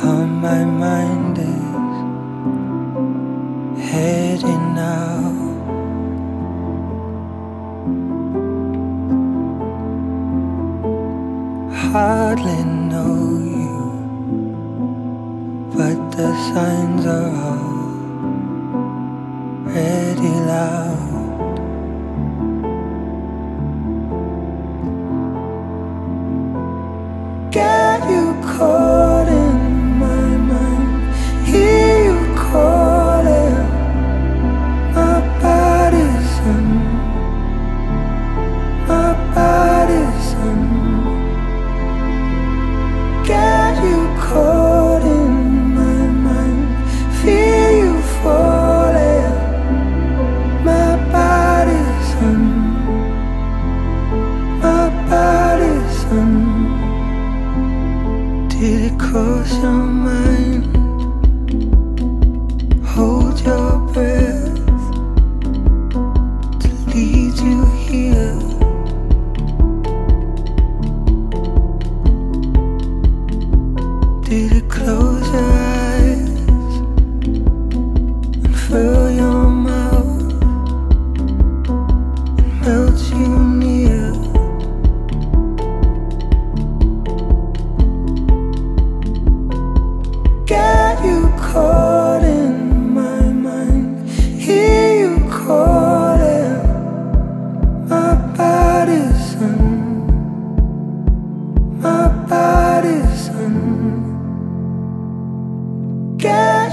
For my mind is heading out Hardly know you But the signs are already loud. Get you cross your mind? Hold your breath to lead you here. Did it close your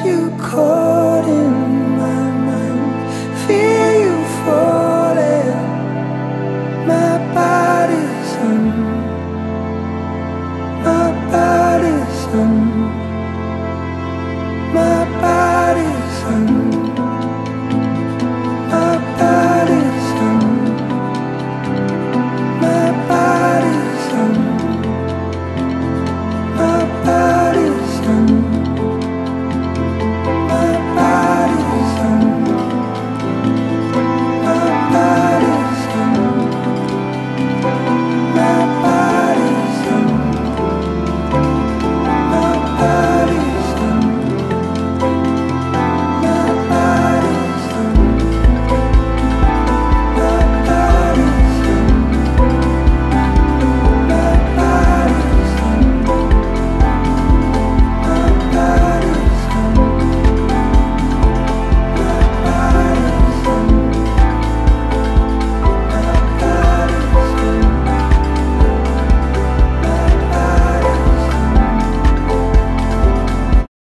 you caught in my mind. Feel you falling. My body's My body's